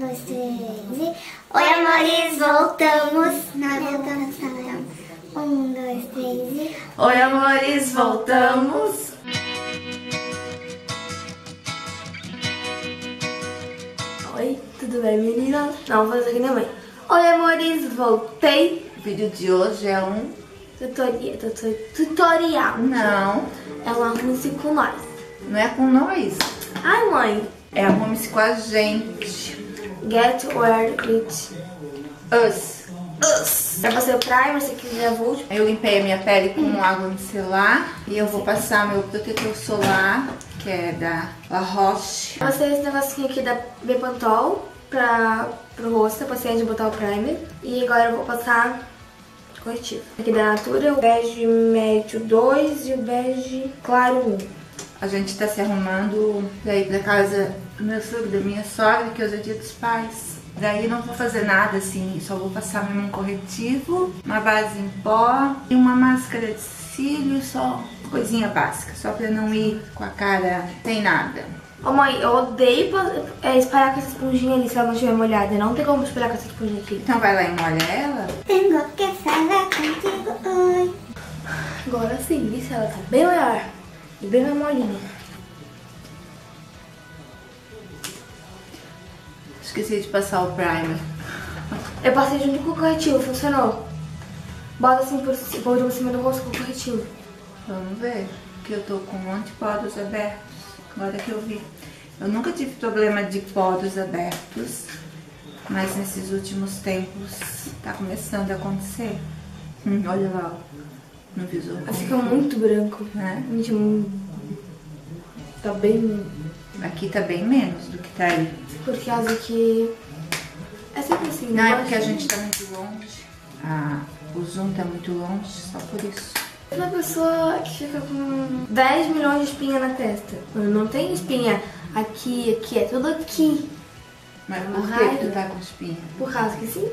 dois, três e... Oi, amores, voltamos. Nós voltamos para Um, dois, três e... Oi, amores, voltamos. Oi, tudo bem, meninas? Não, vou fazer aqui minha mãe. Oi, amores, voltei. O vídeo de hoje é um... Tutoria, tutor, tutorial. Não, É um arrume-se com nós. não é com nós. Ai, mãe. É arrume-se com a gente. Get where it Us. us. Pra fazer o primer, se quiser, vou. Eu limpei a minha pele com água micelar e eu vou passar meu protetor solar, que é da La Roche. Passei esse negocinho aqui da Bepantol pra, pro rosto, eu passei de botar o primer. E agora eu vou passar corretivo. Aqui da Natura, o bege médio 2 e o bege claro 1. A gente tá se arrumando pra ir pra casa meu sogro, da minha sogra, que hoje é dia dos pais. Daí não vou fazer nada assim, só vou passar mesmo um corretivo, uma base em pó e uma máscara de cílios, só coisinha básica, só pra não ir com a cara sem nada. Ô mãe, eu odeio é, espalhar com essa esponjinha ali se ela não estiver molhada. Não tem como espalhar com essa esponjinha aqui. Então vai lá e molha ela. Tenho que falar contigo hoje. Agora sim, isso ela tá bem maior e bem mais molinha. Esqueci de passar o primer. Eu passei junto com o corretivo, funcionou. Bota assim por, por cima do rosto com o corretivo. Vamos ver, que eu tô com um monte de poros abertos, agora que eu vi. Eu nunca tive problema de poros abertos, mas nesses últimos tempos tá começando a acontecer. Hum, olha lá, ó, no visor. Fica muito branco. Né? Gente, hum, tá bem... Aqui tá bem menos do que tá aí. Por causa que... É sempre assim, Não, é porque a gente tá muito longe. Ah, o zoom tá muito longe, só por isso. Uma pessoa que fica com 10 milhões de espinha na testa. Não tem espinha aqui, aqui, é tudo aqui. Mas por que que tu tá com espinha? Por causa que sim.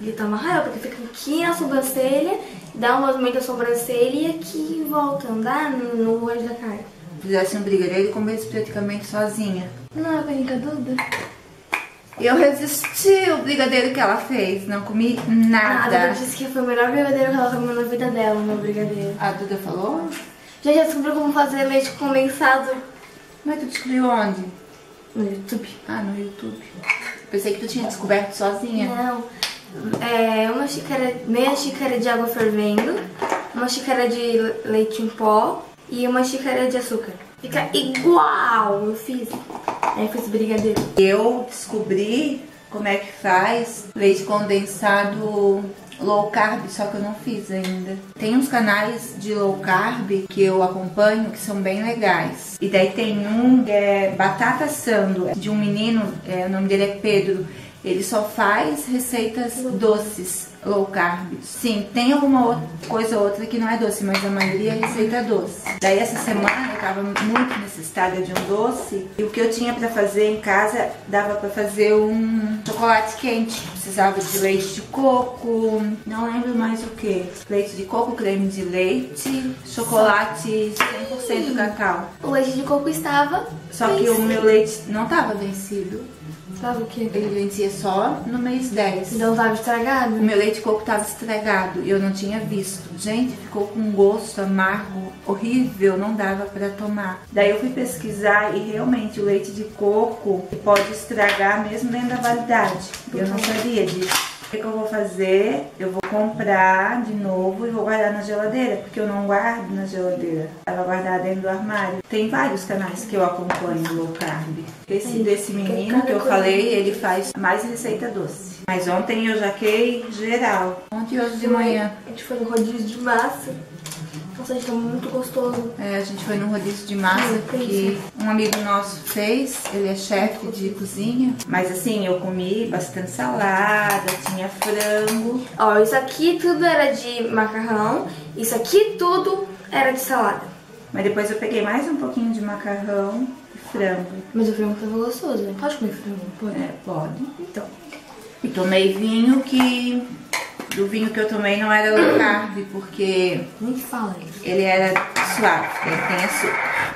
Ele tá uma raiva, porque fica aqui na sobrancelha, dá um movimento da sobrancelha e aqui volta, andar no olho da cara. Fizesse um brigadeiro e comesse praticamente sozinha. Não é pra Duda? Eu resisti o brigadeiro que ela fez, não comi Ah, a Duda nada. disse que foi o melhor brigadeiro que ela comeu na vida dela, meu brigadeiro. A Duda falou? Já já descobriu como fazer leite condensado Mas tu descobriu onde? no YouTube? Ah, no YouTube. Pensei que tu tinha descoberto sozinha. Não. É uma xícara, meia xícara de água fervendo, uma xícara de leite em pó e uma xícara de açúcar. Fica igual eu fiz. Aí eu fiz brigadeiro. Eu descobri como é que faz leite condensado low carb, só que eu não fiz ainda. Tem uns canais de low carb que eu acompanho que são bem legais. E daí tem um que é Batata Sando, de um menino, é, o nome dele é Pedro. Ele só faz receitas doces, low carb. Sim, tem alguma outra coisa ou outra que não é doce, mas a maioria é receita doce. Daí essa semana eu tava muito necessitada de um doce e o que eu tinha pra fazer em casa dava pra fazer um chocolate quente. Precisava de leite de coco, não lembro mais o que. Leite de coco, creme de leite, chocolate 100% cacau. O leite de coco estava. Só que o meu leite não tava vencido. Sabe o que? Ele vencia só no mês 10. Não estava estragado? O meu leite de coco estava estragado e eu não tinha visto. Gente, ficou com um gosto amargo horrível, não dava para tomar. Daí eu fui pesquisar e realmente o leite de coco pode estragar mesmo dentro da validade. Eu não sabia disso. O que, que eu vou fazer? Eu vou comprar de novo e vou guardar na geladeira, porque eu não guardo na geladeira. Ela guardada dentro do armário. Tem vários canais que eu acompanho low carb. Esse desse menino que eu falei, ele faz mais receita doce. Mas ontem eu jaquei geral. Ontem e hoje de manhã. A gente foi no rodízio de massa. Nossa, gente, tá muito gostoso. É, a gente foi num rodízio de massa que um amigo nosso fez. Ele é chefe de cozinha. Mas assim, eu comi bastante salada, tinha frango. Ó, isso aqui tudo era de macarrão. Isso aqui tudo era de salada. Mas depois eu peguei mais um pouquinho de macarrão e frango. Mas o frango tava gostoso, né? Pode comer frango, pode? É, pode. Então. E tomei vinho que. Do vinho que eu tomei não era low carb, porque Nem fala isso. ele era suave, ele tem açúcar.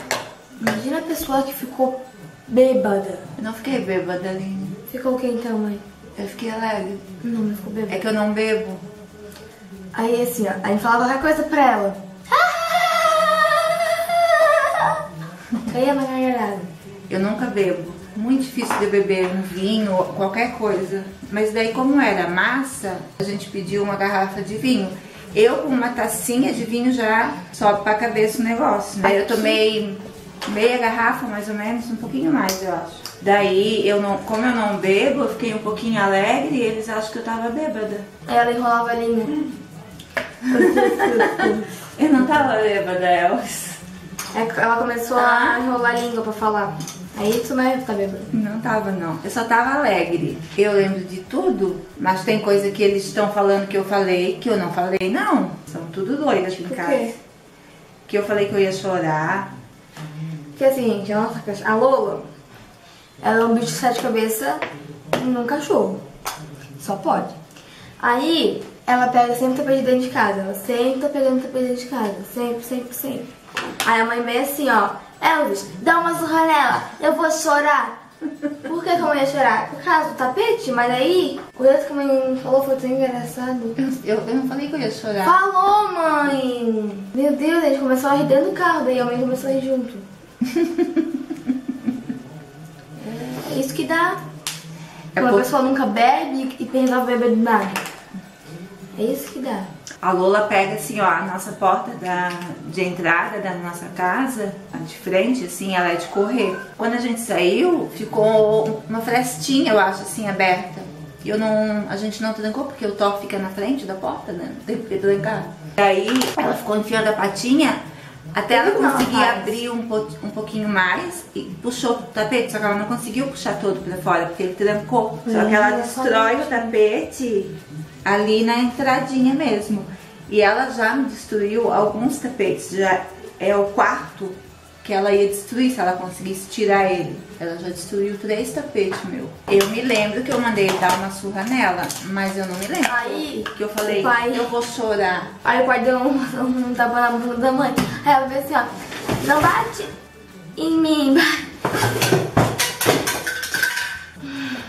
Imagina a pessoa que ficou bêbada. Eu não fiquei bêbada, Aline. Ficou o que então, mãe? Eu fiquei alegre. Não, não ficou bêbada. É que eu não bebo. Aí assim, ó, a gente falava qualquer coisa pra ela. Caía na gargalhada. Eu nunca bebo. Muito difícil de beber um vinho, qualquer coisa. Mas daí, como era massa, a gente pediu uma garrafa de vinho. Eu, com uma tacinha de vinho, já sobe pra cabeça o negócio. Daí eu tomei meia garrafa, mais ou menos, um pouquinho mais, eu acho. Daí, eu não, como eu não bebo, eu fiquei um pouquinho alegre e eles acham que eu tava bêbada. Aí ela enrolava a língua. Eu não tava bêbada, Elvis. Aí ela começou a enrolar a língua pra falar. Aí isso não é ficar bêbada. Não tava, não. Eu só tava alegre. Eu lembro de tudo, mas tem coisa que eles estão falando que eu falei que eu não falei, não. São tudo doidos aqui em casa. quê? Que eu falei que eu ia chorar. Porque assim, gente, a Lola, ela é um bicho de sete cabeças num cachorro. Só pode. Aí, ela pega sempre tapete dentro de casa. Ela sempre tá pegando tapete dentro de casa. Sempre, sempre, sempre. Aí a mãe vem assim, ó. Elvis, dá uma surra nela. Eu vou chorar. Por que, que a mãe ia chorar? Por causa do tapete? Mas aí, o jeito que a mãe falou foi tão engraçado. Eu, eu não falei que eu ia chorar. Falou, mãe! Meu Deus, a gente começou a rir dentro do carro, daí a mãe começou a rir junto. é isso que dá. É Quando a pessoa nunca bebe e resolve beber do nada. É isso que dá. A Lola pega assim, ó, a nossa porta da, de entrada da nossa casa, a de frente, assim, ela é de correr. Quando a gente saiu, ficou uma frestinha, eu acho, assim, aberta. E eu não, a gente não trancou, porque o toque fica na frente da porta, né? Não tem por que trancar. Daí ela ficou enfiando a patinha até ela conseguir abrir um, po- um pouquinho mais e puxou o tapete, só que ela não conseguiu puxar todo pra fora, porque ele trancou. Só que ela Hum, destrói o tapete ali na entradinha mesmo. E ela já me destruiu alguns tapetes. Já é o quarto que ela ia destruir se ela conseguisse tirar ele. Ela já destruiu três tapetes, meu. Eu me lembro que eu mandei dar uma surra nela, mas eu não me lembro. Aí, que eu falei, pai- eu vou chorar. Aí o pai deu um, um tapa na bunda da mãe. Aí ela veio assim, ó. Não bate em mim.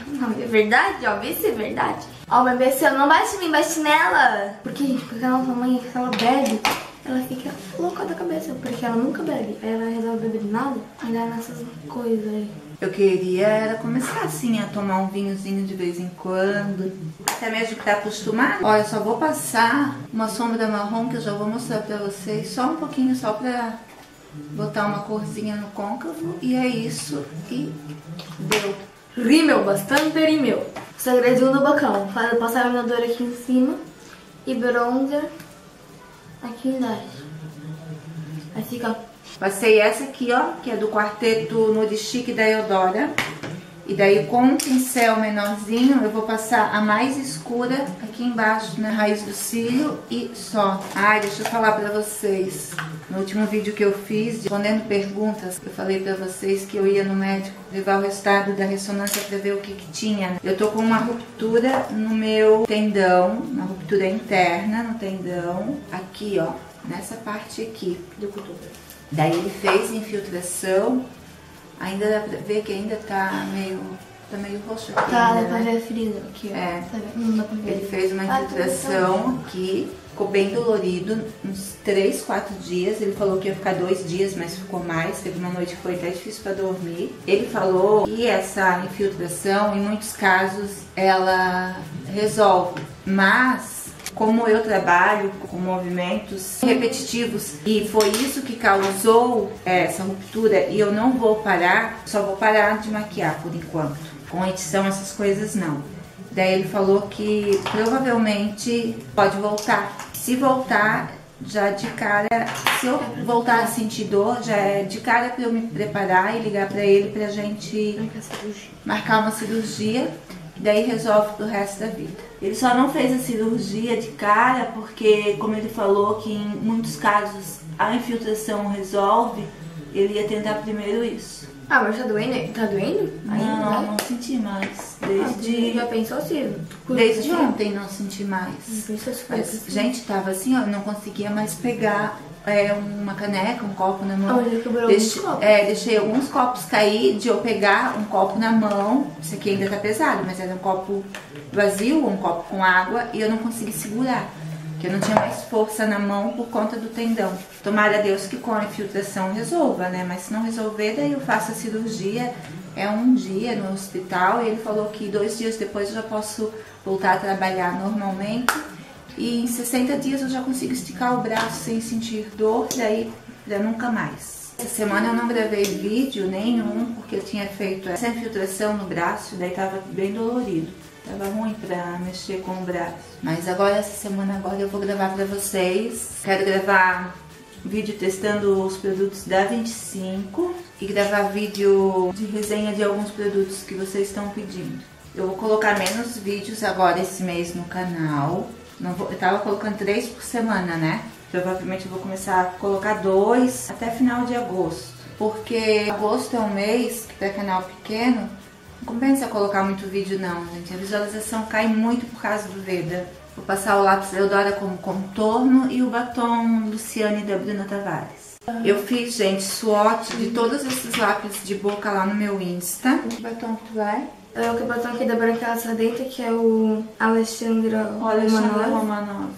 Não, é verdade, ó. Vê se é verdade. Ó, vê assim, ó. Não bate em mim, bate nela. Porque, gente, porque a nossa mãe, se ela bebe, ela fica louca da cabeça. Porque ela nunca bebe. Aí ela resolve beber nada. E dá nessas coisas aí. Eu queria era começar assim a tomar um vinhozinho de vez em quando. Até mesmo pra acostumar. Olha, eu só vou passar uma sombra marrom que eu já vou mostrar pra vocês. Só um pouquinho, só pra botar uma corzinha no côncavo. E é isso. E deu. Rímel, bastante rímel. O segredinho do bocão. Faz passar iluminador aqui em cima e bronzer aqui embaixo. Aí fica Passei essa aqui, ó, que é do quarteto Nude Chic da Eudora. E daí com um pincel menorzinho eu vou passar a mais escura aqui embaixo na raiz do cílio e só. Ai, deixa eu falar pra vocês. No último vídeo que eu fiz, respondendo perguntas, eu falei pra vocês que eu ia no médico levar o resultado da ressonância pra ver o que que tinha. Eu tô com uma ruptura no meu tendão, uma ruptura interna no tendão, aqui ó, nessa parte aqui. do cotovelo. Daí ele fez infiltração, ainda dá pra ver que ainda tá meio, tá meio roxo aqui. Tá, ainda, dá pra né? ver ferida aqui, ó. É. Tá? Não dá pra ver. Ele fez uma Ah, infiltração aqui, ficou bem dolorido, uns 3, 4 dias. Ele falou que ia ficar dois dias, mas ficou mais. Teve uma noite que foi até difícil pra dormir. Ele falou que essa infiltração, em muitos casos, ela resolve, mas como eu trabalho com movimentos repetitivos e foi isso que causou essa ruptura e eu não vou parar, só vou parar de maquiar por enquanto. Com edição essas coisas não. Daí ele falou que provavelmente pode voltar. Se voltar, já de cara, se eu voltar a sentir dor, já é de cara para eu me preparar e ligar para ele pra gente marcar uma cirurgia que daí resolve pro resto da vida. Ele só não fez a cirurgia de cara porque, como ele falou que em muitos casos a infiltração resolve, ele ia tentar primeiro isso. Ah, mas tá doendo? Tá doendo? Ainda? Não, não senti mais. Ah, Desde, Já pensou se... desde se- ontem não senti mais. Se Mas, fosse- gente, tava assim, ó, não conseguia mais pegar é, uma caneca, um copo na mão. Olha, quebrou Deixe- alguns copos. é, deixei alguns copos cair de eu pegar um copo na mão. Esse aqui ainda tá pesado, mas era um copo vazio, um copo com água, e eu não consegui segurar. Porque eu não tinha mais força na mão por conta do tendão. Tomara a Deus que com a infiltração resolva, né? Mas se não resolver, daí eu faço a cirurgia. É um dia no hospital e ele falou que dois dias depois eu já posso voltar a trabalhar normalmente. E em 60 dias eu já consigo esticar o braço sem sentir dor, daí pra nunca mais. Essa semana eu não gravei vídeo nenhum, porque eu tinha feito essa infiltração no braço, daí tava bem dolorido. Tava ruim pra mexer com o braço. Mas agora, essa semana agora eu vou gravar pra vocês. Quero gravar vídeo testando os produtos da 25 e gravar vídeo de resenha de alguns produtos que vocês estão pedindo. Eu vou colocar menos vídeos agora esse mês no canal. Não vou, eu tava colocando três por semana, né? Provavelmente eu vou começar a colocar dois até final de agosto. Porque agosto é um mês que para canal pequeno não compensa colocar muito vídeo não, gente. A visualização cai muito por causa do Veda. Vou passar o lápis Eudora como contorno e o batom Luciane da Bruna Tavares. Eu fiz, gente, swatch de todos esses lápis de boca lá no meu Insta. Que batom que tu vai? É o que batom aqui da Branca Sardenta, que é o Alexandre Romanov. Romanov.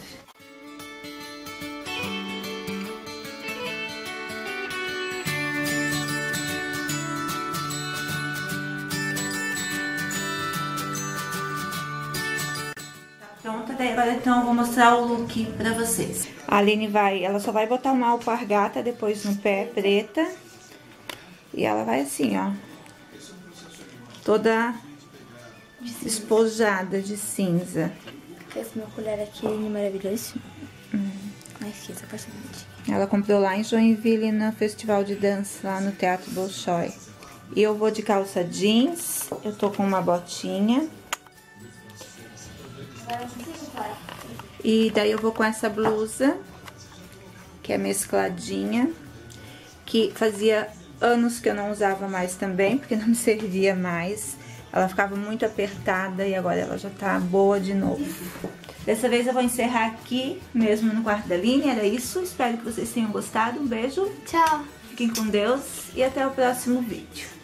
Tá pronta, daí agora então eu vou mostrar o look pra vocês. A Aline vai, ela só vai botar uma alpargata depois no pé preta. E ela vai assim, ó. Toda espojada de cinza. Esse meu colher aqui é maravilhoso. Ai, fiz apaixonadinha. Ela comprou lá em Joinville no festival de dança lá no Teatro Bolshoi. E eu vou de calça jeans, eu tô com uma botinha. E daí eu vou com essa blusa, que é mescladinha, que fazia anos que eu não usava mais também, porque não me servia mais. Ela ficava muito apertada e agora ela já tá boa de novo. Dessa vez eu vou encerrar aqui, mesmo no quarto da linha, era isso. Espero que vocês tenham gostado. Um beijo, Tchau. fiquem com Deus e até o próximo vídeo.